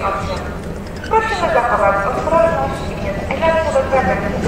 8. Prosimy zachować ostrożność i nie